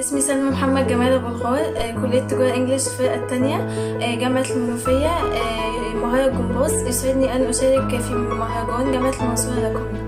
اسمي سلمى محمد جمال أبو البلخاء آه، كلية تجارة انجلش الفرقة التانية آه، جامعة المنوفية آه، مهرجان جمباز يسعدني أن أشارك في مهرجان جامعة المنصورة الرقمي